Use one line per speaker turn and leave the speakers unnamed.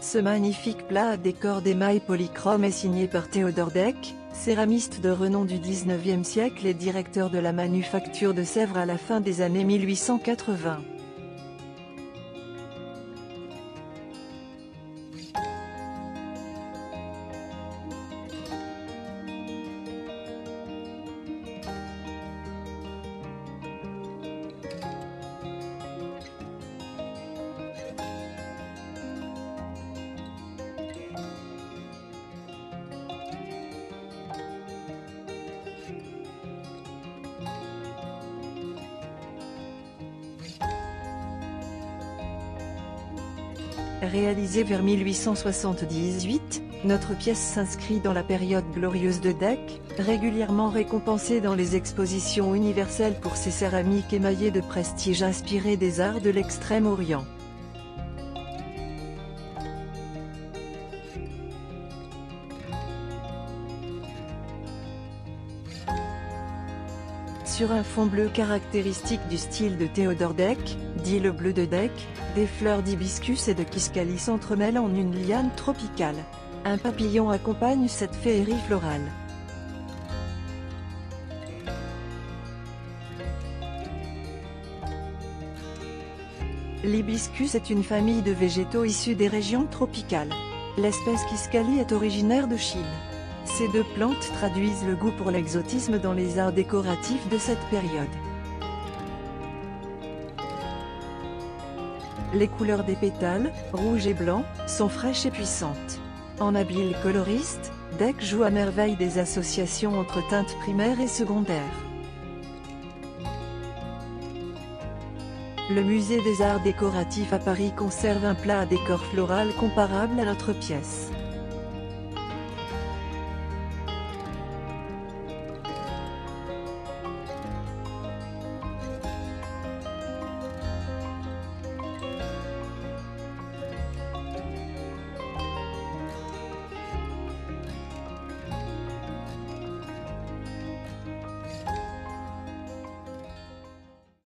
Ce magnifique plat à décor d'émail polychrome est signé par Théodore Deck, céramiste de renom du 19e siècle et directeur de la manufacture de Sèvres à la fin des années 1880. Réalisée vers 1878, notre pièce s'inscrit dans la période glorieuse de Deck, régulièrement récompensée dans les expositions universelles pour ses céramiques émaillées de prestige inspirées des arts de l'Extrême-Orient. Sur un fond bleu caractéristique du style de Théodore Deck, dit le bleu de Deck, des fleurs d'hibiscus et de kiscalie s'entremêlent en une liane tropicale. Un papillon accompagne cette féerie florale. L'hibiscus est une famille de végétaux issus des régions tropicales. L'espèce Kiscalie est originaire de Chine. Ces deux plantes traduisent le goût pour l'exotisme dans les arts décoratifs de cette période. Les couleurs des pétales, rouge et blanc, sont fraîches et puissantes. En habile coloriste, Deck joue à merveille des associations entre teintes primaires et secondaires. Le musée des arts décoratifs à Paris conserve un plat à décor floral comparable à notre pièce.